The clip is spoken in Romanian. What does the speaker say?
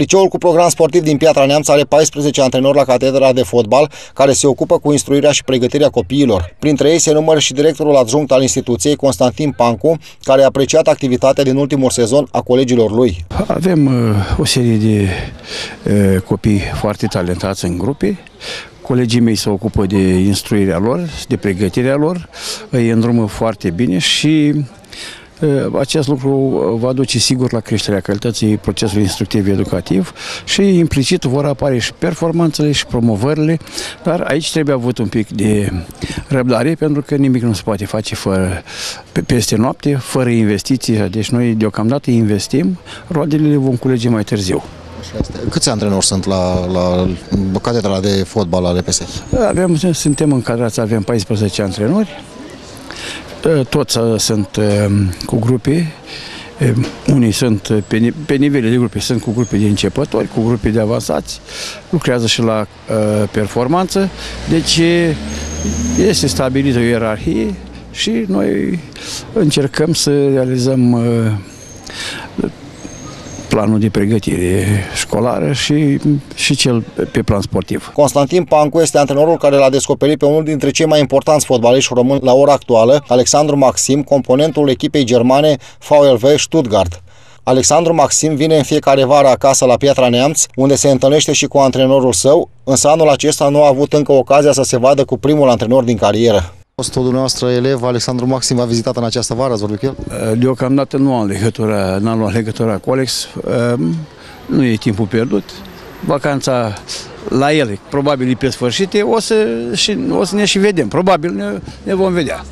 Liceul cu program sportiv din Piatra Neamț are 14 antrenori la catedra de fotbal care se ocupă cu instruirea și pregătirea copiilor. Printre ei se numără și directorul adjunct al instituției, Constantin Pancu, care a apreciat activitatea din ultimul sezon a colegilor lui. Avem uh, o serie de uh, copii foarte talentați în grupe, Colegii mei se ocupă de instruirea lor, de pregătirea lor, îi îndrumă foarte bine și acest lucru va duce sigur la creșterea calității procesului instructiv educativ și implicit vor apare și performanțele și promovările, dar aici trebuie avut un pic de răbdare pentru că nimic nu se poate face fără, peste noapte, fără investiții. Deci noi deocamdată investim, roadele le vom culege mai târziu. Câți antrenori sunt la, la catedra de fotbal la LPS? Avem, suntem încadrați, avem 14 antrenori, toți sunt cu grupe, unii sunt pe, pe nivele de grupe, sunt cu grupe de începători, cu grupe de avansați, lucrează și la uh, performanță, deci este stabilită o ierarhie și noi încercăm să realizăm uh, planul de pregătire școlară și, și cel pe plan sportiv. Constantin Pancu este antrenorul care l-a descoperit pe unul dintre cei mai importanți fotbaliști români la ora actuală, Alexandru Maxim, componentul echipei germane VfL Stuttgart. Alexandru Maxim vine în fiecare vară acasă la Piatra Neamț, unde se întâlnește și cu antrenorul său, însă anul acesta nu a avut încă ocazia să se vadă cu primul antrenor din carieră. Fostul dumneavoastră elev, Alexandru Maxim, a vizitat în această vară, ați vorbit cu el? Uh, deocamdată nu am legătura, n-am luat legătura cu Alex, um, nu e timpul pierdut. Vacanța la el, probabil e pe sfârșit, o să, și, o să ne și vedem, probabil ne, ne vom vedea.